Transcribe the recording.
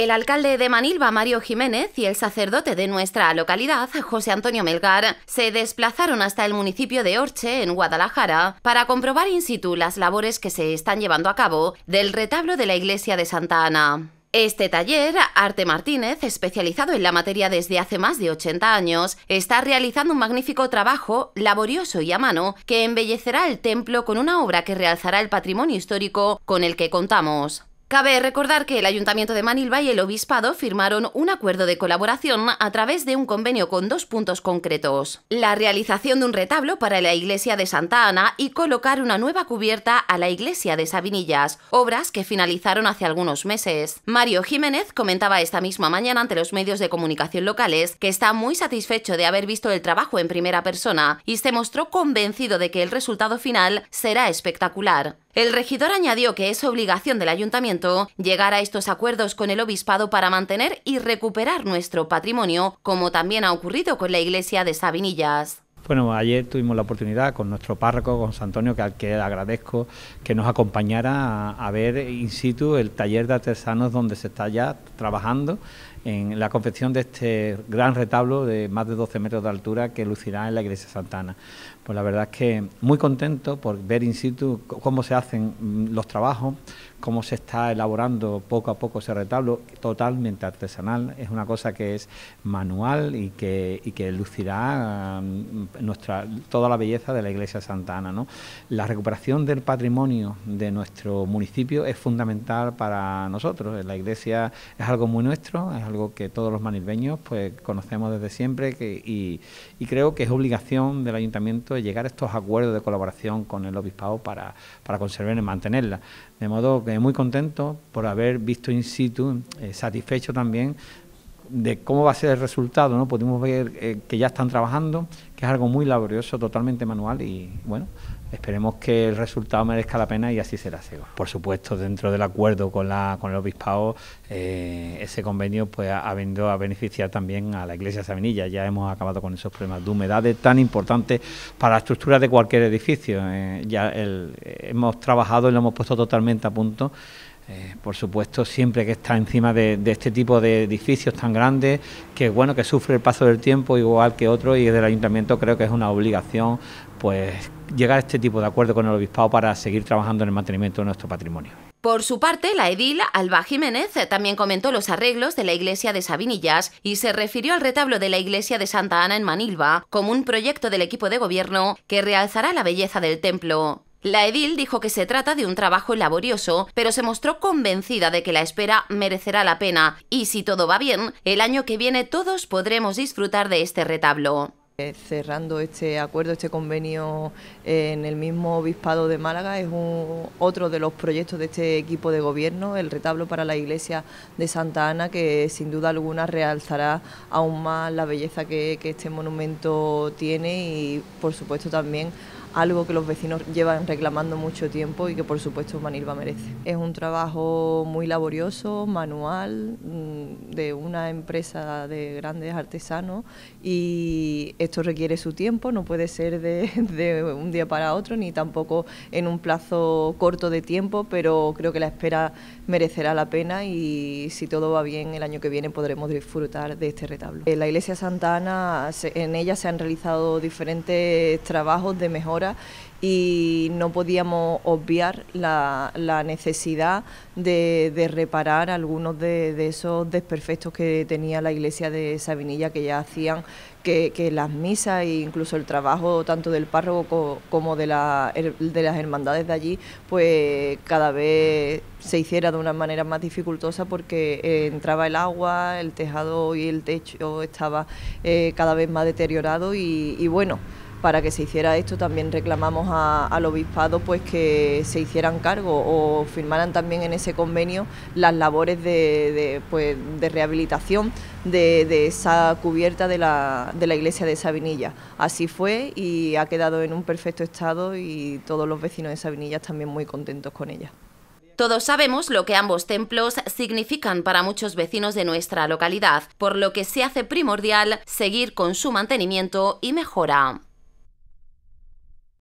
El alcalde de Manilva, Mario Jiménez, y el sacerdote de nuestra localidad, José Antonio Melgar, se desplazaron hasta el municipio de Orche, en Guadalajara, para comprobar in situ las labores que se están llevando a cabo del retablo de la iglesia de Santa Ana. Este taller, Arte Martínez, especializado en la materia desde hace más de 80 años, está realizando un magnífico trabajo, laborioso y a mano, que embellecerá el templo con una obra que realzará el patrimonio histórico con el que contamos. Cabe recordar que el Ayuntamiento de Manilva y el Obispado firmaron un acuerdo de colaboración a través de un convenio con dos puntos concretos. La realización de un retablo para la iglesia de Santa Ana y colocar una nueva cubierta a la iglesia de Sabinillas, obras que finalizaron hace algunos meses. Mario Jiménez comentaba esta misma mañana ante los medios de comunicación locales que está muy satisfecho de haber visto el trabajo en primera persona y se mostró convencido de que el resultado final será espectacular. El regidor añadió que es obligación del ayuntamiento llegar a estos acuerdos con el obispado para mantener y recuperar nuestro patrimonio, como también ha ocurrido con la iglesia de Sabinillas. Bueno, ayer tuvimos la oportunidad con nuestro párroco, con San Antonio, que al que agradezco que nos acompañara a, ver in situ el taller de artesanos donde se está ya trabajando en la confección de este gran retablo de más de 12 metros de altura que lucirá en la iglesia Santana. Pues la verdad es que muy contento por ver in situ cómo se hacen mm, los trabajos, cómo se está elaborando poco a poco ese retablo, totalmente artesanal, es una cosa que es manual y que, y lucirá mm, nuestra, toda la belleza de la iglesia Santana. ¿no? La recuperación del patrimonio de nuestro municipio es fundamental para nosotros, la iglesia es algo muy nuestro, algo que todos los manilbeños pues conocemos desde siempre y, creo que es obligación del ayuntamiento llegar a estos acuerdos de colaboración con el obispado para, para conservar y mantenerla. De modo que muy contento por haber visto in situ, eh, satisfecho también de cómo va a ser el resultado, ¿no? Pudimos ver eh, que ya están trabajando, que es algo muy laborioso, totalmente manual y bueno, esperemos que el resultado merezca la pena y así será. Por supuesto, dentro del acuerdo con, la, con el obispado, eh, ese convenio pues ha, venido a beneficiar también a la iglesia de Sabinilla. Ya hemos acabado con esos problemas de humedades tan importantes para la estructura de cualquier edificio. Eh, ya hemos trabajado y lo hemos puesto totalmente a punto eh, por supuesto, siempre que está encima de, este tipo de edificios tan grandes, que bueno, que sufre el paso del tiempo igual que otro y del ayuntamiento creo que es una obligación pues llegar a este tipo de acuerdo con el obispado para seguir trabajando en el mantenimiento de nuestro patrimonio. Por su parte, la edil Alba Jiménez también comentó los arreglos de la iglesia de Sabinillas y se refirió al retablo de la iglesia de Santa Ana en Manilva como un proyecto del equipo de gobierno que realzará la belleza del templo. La edil dijo que se trata de un trabajo laborioso, pero se mostró convencida de que la espera merecerá la pena y si todo va bien, el año que viene todos podremos disfrutar de este retablo. Eh, cerrando este acuerdo, este convenio en el mismo Obispado de Málaga, es otro de los proyectos de este equipo de gobierno, el retablo para la iglesia de Santa Ana, que sin duda alguna realzará aún más la belleza que este monumento tiene y por supuesto también algo que los vecinos llevan reclamando mucho tiempo y que por supuesto Manilva merece. Es un trabajo muy laborioso, manual, mm, de una empresa de grandes artesanos y esto requiere su tiempo, no puede ser de, un día para otro ni tampoco en un plazo corto de tiempo, pero creo que la espera merecerá la pena y si todo va bien el año que viene podremos disfrutar de este retablo. En la iglesia Santa Ana, en ella se han realizado diferentes trabajos de mejora y no podíamos obviar la, necesidad de, reparar algunos de, esos desperfectos que tenía la iglesia de Sabinilla que ya hacían que, las misas e incluso el trabajo tanto del párroco como de, la, de las hermandades de allí pues cada vez se hiciera de una manera más dificultosa porque eh, entraba el agua, el tejado y el techo estaba eh, cada vez más deteriorado y bueno, para que se hiciera esto también reclamamos al obispado pues que se hicieran cargo o firmaran también en ese convenio las labores de, pues, rehabilitación de, esa cubierta de la, de la iglesia de Sabinilla. Así fue y ha quedado en un perfecto estado y todos los vecinos de Sabinilla también muy contentos con ella. Todos sabemos lo que ambos templos significan para muchos vecinos de nuestra localidad, por lo que se hace primordial seguir con su mantenimiento y mejora.